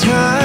time.